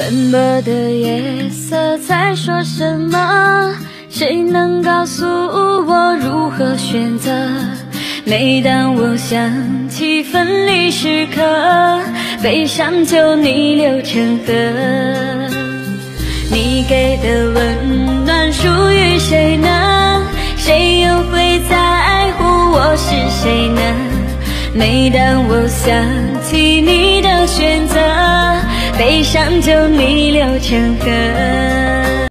斑驳的夜色在说什么？谁能告诉我如何选择？每当我想起分离时刻，悲伤就逆流成河。你给的温暖属于谁呢？谁又会在乎我是谁呢？每当我想起你的选择，悲伤就逆流成河。